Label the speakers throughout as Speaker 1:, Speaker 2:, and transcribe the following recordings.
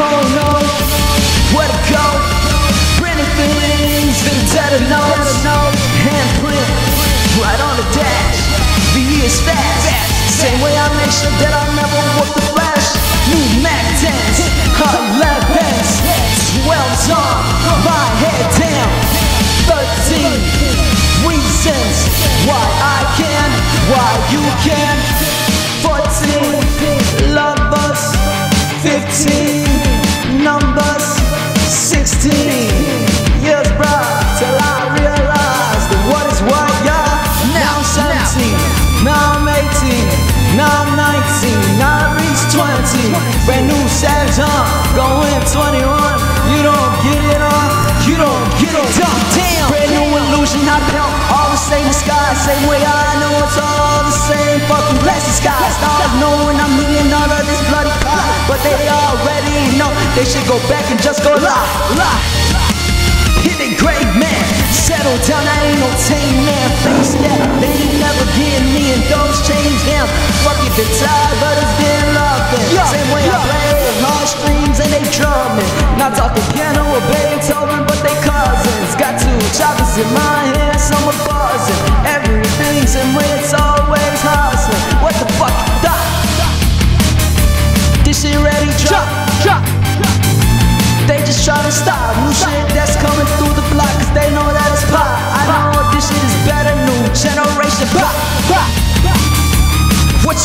Speaker 1: don't know where to go. Brand new feelings that I know. Handprint right on the dash. The year's fast. Same way I make sure that I never walk Same way I know it's all the same. Fucking blessed skies Stars knowing I'm million all of this bloody pie But they already know. They should go back and just go lie, lie. Hit it great man. Settle down, I ain't no tame man. Face that, they ain't never getting me And those change them. Fuck it, they're but it's been loving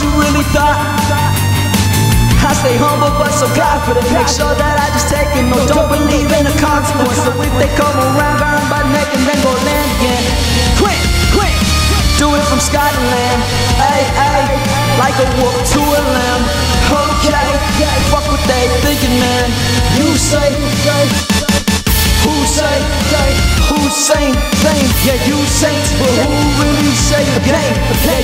Speaker 1: you really thought? I stay humble but so confident Make sure that I just take it, no don't believe in the consequence So if they come around, burn by neck and then go land again Quick, quick, do it from Scotland Ay, ay, like a wolf to a lamb Okay, fuck what they thinking man You say, who say, who say thing Yeah, you say, but who really say again Yeah,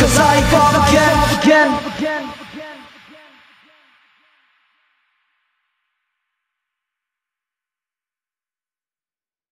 Speaker 1: cause I evolve again, again.